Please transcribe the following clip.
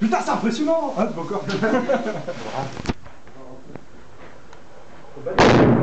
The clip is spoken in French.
Putain, c'est impressionnant.